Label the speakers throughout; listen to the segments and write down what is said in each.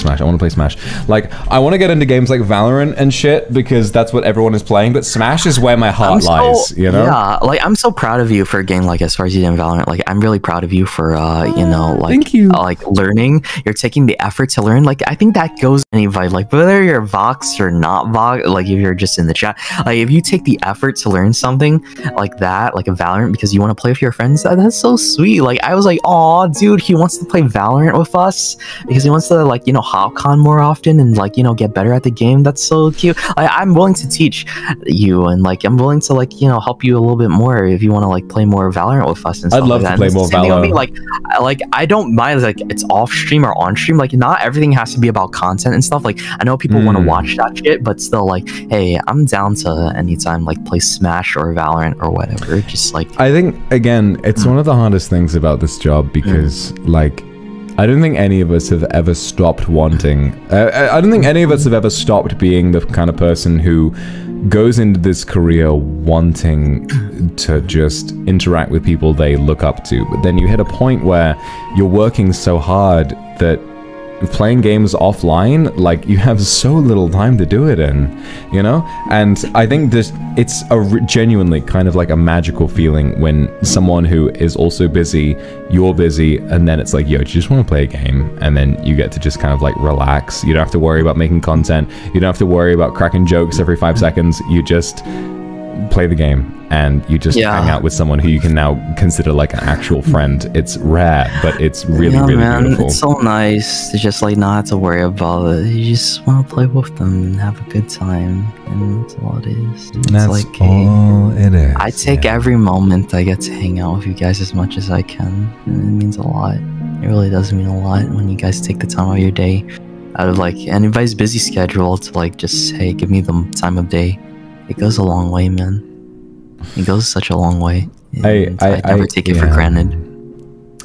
Speaker 1: Smash. I want to play Smash. Like, I want to get into games like Valorant and shit because that's what everyone is playing. But Smash is where my heart
Speaker 2: so-
Speaker 1: lies. You know?
Speaker 2: Yeah, like I'm so proud of you for a game like as far as you did in Valorant. Like I'm really proud of you for uh, you know, like
Speaker 1: thank you.
Speaker 2: uh, like learning. You're taking the effort to learn. Like I think that goes anybody. Like whether you're Vox or not Vox, like if you're just in the chat, like if you take the effort to learn something like that, like a Valorant, because you want to play with your friends, that, that's so sweet. Like I was like, oh, dude, he wants to play Valorant with us because he wants to like you know HopCon more often and like you know get better at the game. That's so cute. I, I'm willing to teach you and like I'm willing to like you know help you a little bit more if you want to like play more Valorant with us and
Speaker 1: I'd
Speaker 2: stuff
Speaker 1: love
Speaker 2: like
Speaker 1: to
Speaker 2: that.
Speaker 1: play
Speaker 2: And
Speaker 1: more
Speaker 2: it's the same thing with me, Like I, like I don't mind like it's off stream or on stream. Like not everything has to be about content and stuff. Like I know people want to
Speaker 1: Mm.
Speaker 2: watch that shit, but still like hey, I'm down to anytime like play Smash or Valorant or whatever. Just like
Speaker 1: I think again, it's one of the hardest things about this job because, like, I don't think any of us have ever stopped wanting. Uh, I I don't think any of us have ever stopped being the kind of person who goes into this career wanting to just interact with people they look up to. But then you hit a point where you're working so hard that playing games offline like you have so little time to do it in you know? And i think this it's a genuinely kind of like a magical feeling when someone who is also busy you're busy and then it's like yo do you just want to play a game? And then you get to just kind of like relax. You don't have to worry about making content. You don't have to worry about cracking jokes every five seconds. You just play the game and you just
Speaker 2: Yeah.
Speaker 1: hang out with someone who you can now consider like an actual friend it's rare but it's really
Speaker 2: yeah,
Speaker 1: really
Speaker 2: man,
Speaker 1: beautiful
Speaker 2: it's so nice to just like not have to worry about it. You just want to play with them and have a good time, and that's all it is. It's
Speaker 1: That's
Speaker 2: like hey,
Speaker 1: all it is.
Speaker 2: I take
Speaker 1: yeah.
Speaker 2: every moment I get to hang out with you guys as much as I can, and it means a lot. It really does mean a lot when you guys take the time out of your day, out of like anybody's busy schedule to like just hey, give me the time of day. It goes a long way, man. It goes such a long way.
Speaker 1: I-
Speaker 2: and
Speaker 1: I-
Speaker 2: never
Speaker 1: I-
Speaker 2: take it for granted.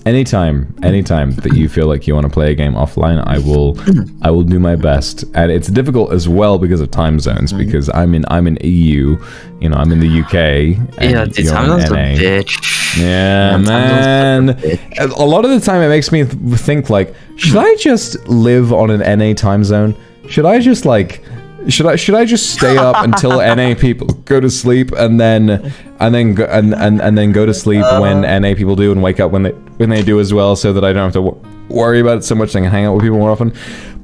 Speaker 1: Anytime, anytime that you feel like you want to play a game offline, I will, I will do my best. And it's difficult as well because of time zones.
Speaker 2: Mm-hmm.
Speaker 1: Because I'm in, I'm in EU, you know, I'm in the UK. And
Speaker 2: Yeah, dude, time zone's a bitch.
Speaker 1: Yeah, man.
Speaker 2: a.
Speaker 1: A lot of the time, it makes me think like, should I just live on an NA time zone? Should I just like, should I should I just stay up until NA people go to sleep and then and then go, and, and and then go to sleep when uh-huh. NA people do and wake up when they when they do as well, so that I don't have to worry about it so much. I can hang out with people more often.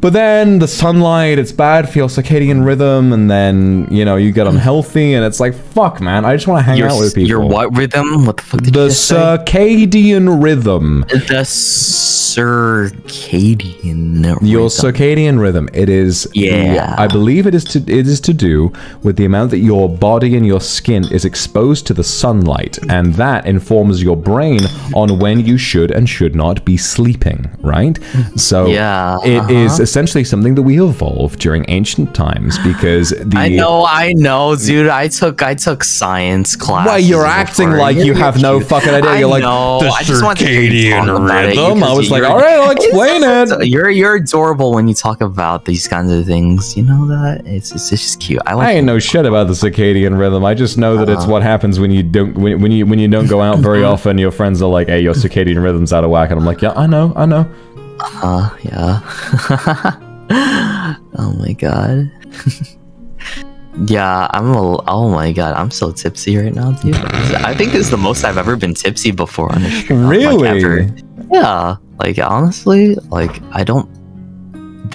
Speaker 1: But then the sunlight, it's bad for your circadian rhythm, and then you know you get unhealthy, and it's like fuck, man. I just want to hang
Speaker 2: Your,
Speaker 1: out with people.
Speaker 2: your what rhythm? What the fuck did
Speaker 1: The
Speaker 2: you just say?
Speaker 1: circadian rhythm.
Speaker 2: The circadian Rhythm.
Speaker 1: Your circadian rhythm. It is.
Speaker 2: Yeah.
Speaker 1: I believe it is to. It is to do with the amount that your body and your skin is exposed to the sunlight, and that informs your brain on when you should and should not be sleeping. Right. So
Speaker 2: Yeah,
Speaker 1: it is
Speaker 2: uh-huh.
Speaker 1: essentially something that we evolved during ancient times because the.
Speaker 2: I know, I know, dude. I took I took science class.
Speaker 1: Why you're acting like you have no fucking idea? You're like
Speaker 2: know.
Speaker 1: the
Speaker 2: I just want to hear you
Speaker 1: circadian rhythm. I was like, all right, I'll explain it.
Speaker 2: You're you're adorable when you talk about these kinds of things. You know that it's it's just cute. I like.
Speaker 1: I ain't know shit about the circadian rhythm. I just know that it's
Speaker 2: Uh-huh.
Speaker 1: what happens when you don't when, when you when you don't go out very often. Your friends are like, "Hey, your circadian rhythm's out of whack," and I'm like, "Yeah, I know, I know."
Speaker 2: Uh, yeah. oh my god. yeah, I'm a. Oh my god, I'm so tipsy right now, dude. I think this is the most I've ever been tipsy before on a stream. like,
Speaker 1: Really?
Speaker 2: ever. Yeah. Like honestly, like I don't.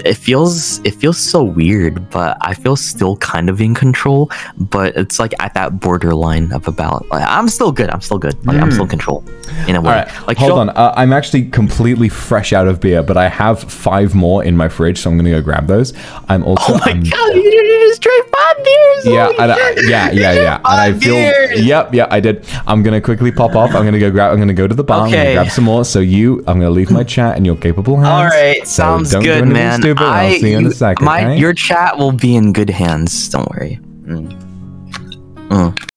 Speaker 2: It feels it feels so weird, but I feel still kind of in control. But it's like at that borderline of about. Like, I'm still good. I'm still good. Like I'm still in control in a way.
Speaker 1: Right,
Speaker 2: like
Speaker 1: hold on. Uh, I'm actually completely fresh out of beer, but I have five more in my fridge, so I'm gonna go grab those. I'm also.
Speaker 2: Oh my
Speaker 1: I'm-
Speaker 2: god, you just drank five beers!
Speaker 1: Yeah, I, yeah, yeah, yeah. And I feel.
Speaker 2: beers!
Speaker 1: Yep, yeah, I did. I'm gonna quickly pop off. I'm gonna go grab. I'm gonna go to the bar. I'm gonna
Speaker 2: Okay.
Speaker 1: grab some more. So you, I'm gonna leave my chat in your capable hands.
Speaker 2: All right,
Speaker 1: So
Speaker 2: sounds good, man.
Speaker 1: Stupid.
Speaker 2: I,
Speaker 1: I'll see you in a second.
Speaker 2: my,
Speaker 1: okay?
Speaker 2: your chat will be in good hands. Don't worry. Mm. Mm.